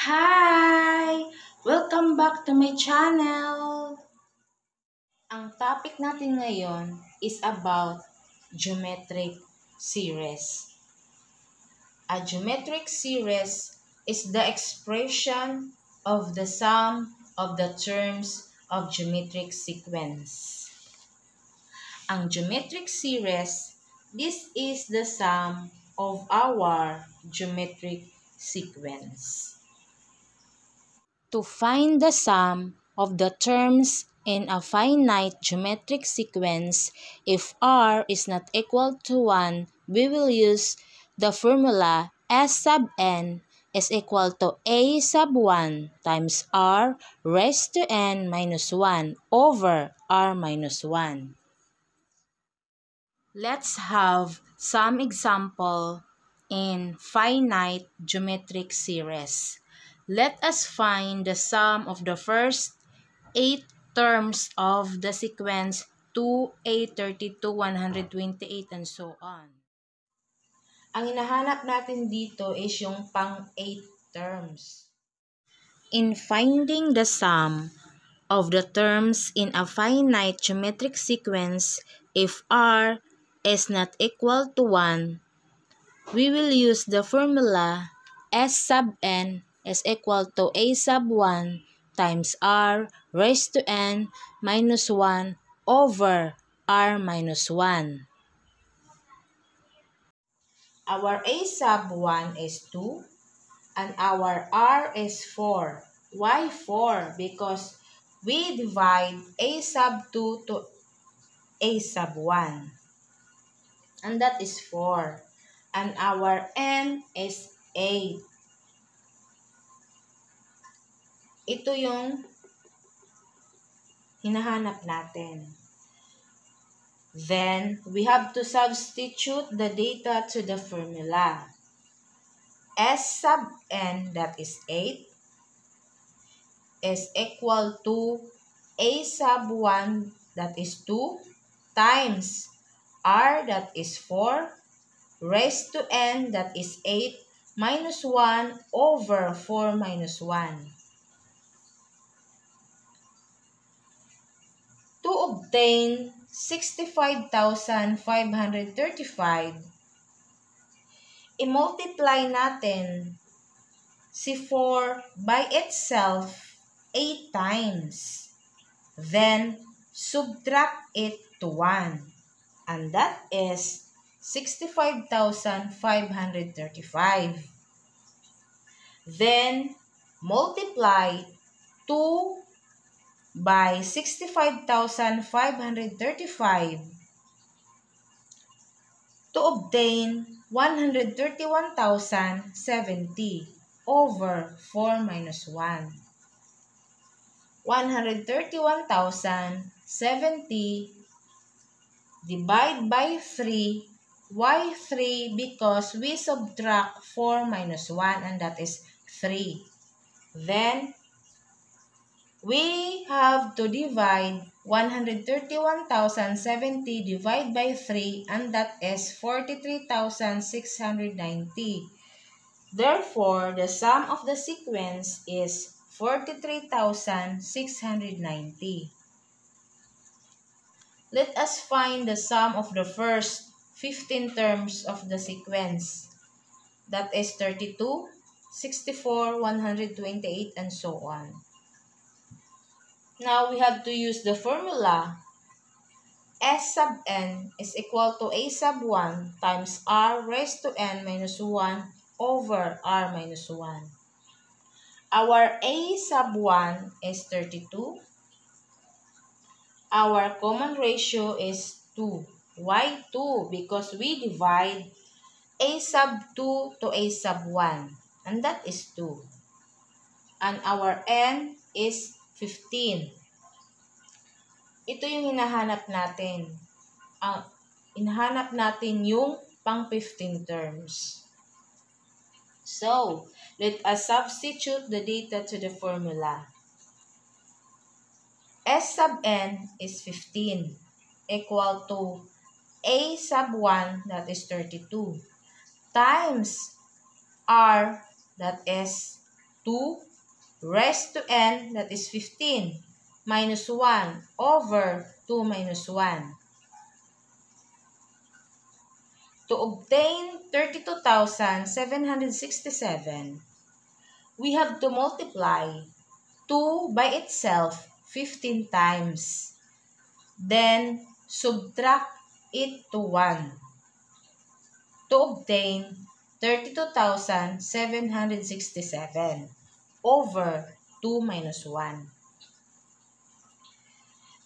Hi! Welcome back to my channel! Ang topic natin ngayon is about geometric series. A geometric series is the expression of the sum of the terms of geometric sequence. Ang geometric series, this is the sum of our geometric sequence. To find the sum of the terms in a finite geometric sequence, if r is not equal to 1, we will use the formula s sub n is equal to a sub 1 times r raised to n minus 1 over r minus 1. Let's have some example in finite geometric series. Let us find the sum of the first 8 terms of the sequence 2, 8, 32, 128, and so on. Ang hinahanap natin dito is yung pang 8 terms. In finding the sum of the terms in a finite geometric sequence, if r is not equal to 1, we will use the formula s sub n is equal to a sub 1 times r raised to n minus 1 over r minus 1. Our a sub 1 is 2 and our r is 4. Why 4? Because we divide a sub 2 to a sub 1. And that is 4. And our n is 8. Ito yung hinahanap natin. Then, we have to substitute the data to the formula. S sub n, that is 8, is equal to A sub 1, that is 2, times R, that is 4, raised to n, that is 8, minus 1 over 4 minus 1. Obtain 65,535, i-multiply natin si 4 by itself 8 times. Then, subtract it to 1. And that is 65,535. Then, multiply 2 by 65,535 to obtain 131,070 over 4 minus 1. 131,070 divide by 3. Why 3? Because we subtract 4 minus 1 and that is 3. Then, we have to divide 131,070 divided by 3 and that is 43,690. Therefore, the sum of the sequence is 43,690. Let us find the sum of the first 15 terms of the sequence. That is 32, 64, 128, and so on. Now, we have to use the formula. S sub n is equal to a sub 1 times r raised to n minus 1 over r minus 1. Our a sub 1 is 32. Our common ratio is 2. Why 2? Because we divide a sub 2 to a sub 1. And that is 2. And our n is 15. Ito yung hinahanap natin. Ang hinahanap natin yung pang 15 terms. So, let us substitute the data to the formula. S sub n is 15 equal to A sub 1 that is 32 times R that is 2 raised to n, that is 15, minus 1 over 2 minus 1. To obtain 32,767, we have to multiply 2 by itself 15 times. Then, subtract it to 1 to obtain 32,767 over 2 minus 1.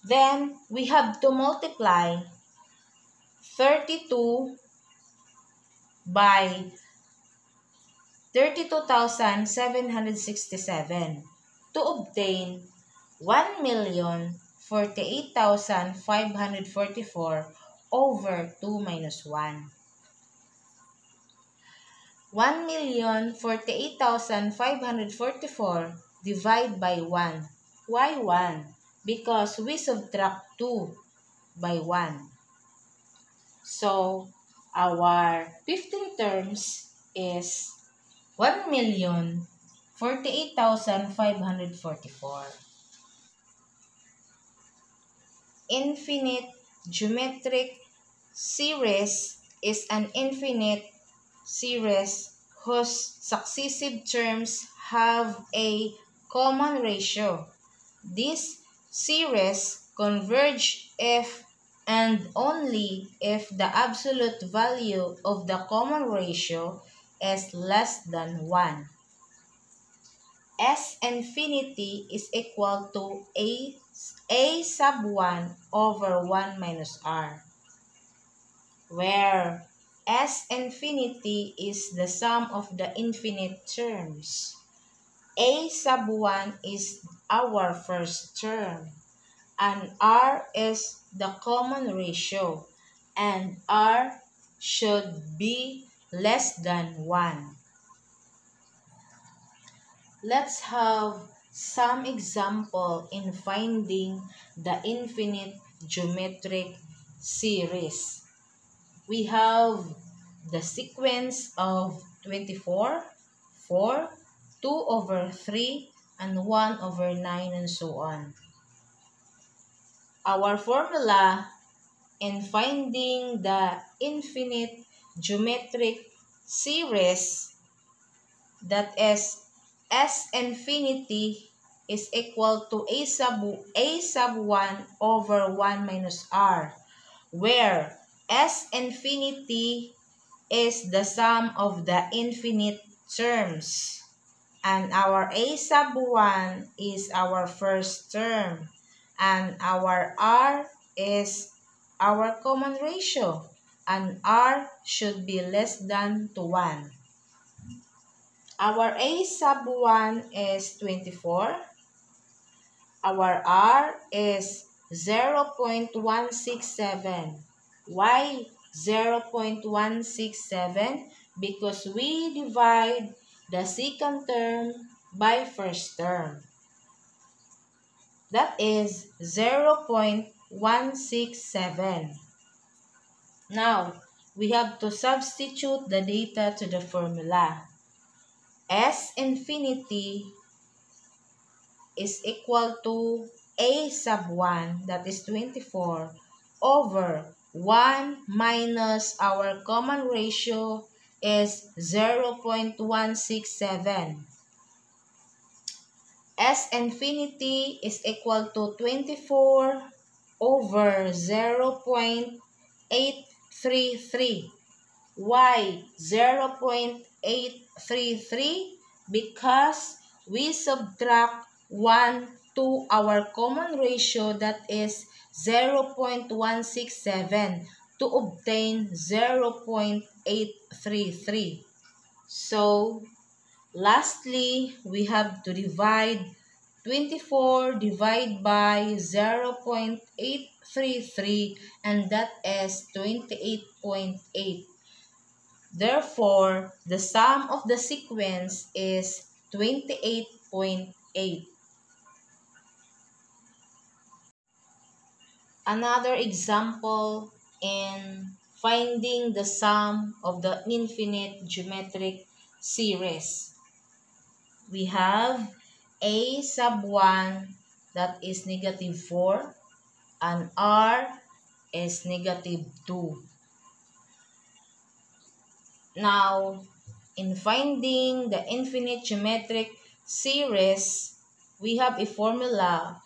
Then, we have to multiply 32 by 32,767 to obtain 1,048,544 over 2 minus 1. 1,048,544 divide by 1. Why 1? Because we subtract 2 by 1. So, our 15 terms is 1,048,544. Infinite geometric series is an infinite series whose successive terms have a common ratio. This series converge if and only if the absolute value of the common ratio is less than 1. S infinity is equal to A, A sub 1 over 1 minus R, where S infinity is the sum of the infinite terms. A sub 1 is our first term, and R is the common ratio, and R should be less than 1. Let's have some example in finding the infinite geometric series we have the sequence of 24, 4, 2 over 3, and 1 over 9, and so on. Our formula in finding the infinite geometric series that is S infinity is equal to A sub, A sub 1 over 1 minus R, where S infinity is the sum of the infinite terms. And our A sub 1 is our first term. And our R is our common ratio. And R should be less than to 1. Our A sub 1 is 24. Our R is 0.167. Why 0.167? Because we divide the second term by first term. That is 0.167. Now, we have to substitute the data to the formula. S infinity is equal to A sub 1, that is 24, over 1 minus our common ratio is 0.167. S infinity is equal to 24 over 0.833. Why 0.833? Because we subtract 1 to our common ratio that is 0.167 to obtain 0.833. So, lastly, we have to divide 24 divided by 0.833 and that is 28.8. Therefore, the sum of the sequence is 28.8. Another example in finding the sum of the infinite geometric series. we have a sub 1 that is negative 4 and r is negative 2. Now, in finding the infinite geometric series, we have a formula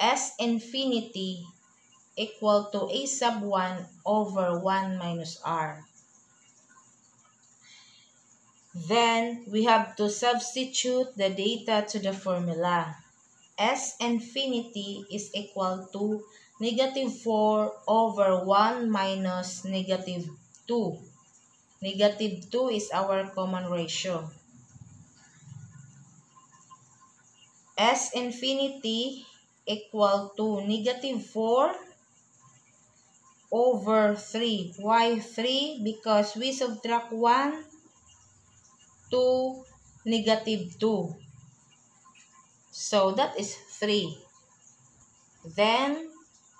S infinity equal to A sub 1 over 1 minus R. Then, we have to substitute the data to the formula. S infinity is equal to negative 4 over 1 minus negative 2. Negative 2 is our common ratio. S infinity equal to negative 4 over 3. Why 3? Because we subtract 1 to negative 2. So that is 3. Then,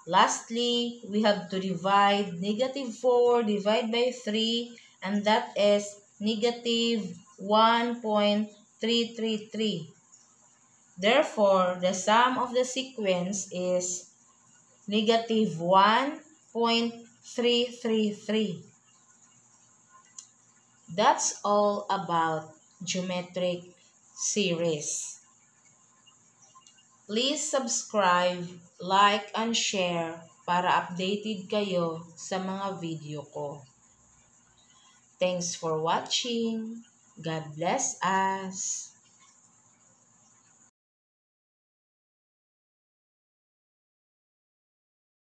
lastly, we have to divide negative 4 divided by 3 and that is negative 1.333. Therefore, the sum of the sequence is negative 1.333. That's all about geometric series. Please subscribe, like, and share para updated kayo sa mga video ko. Thanks for watching. God bless us.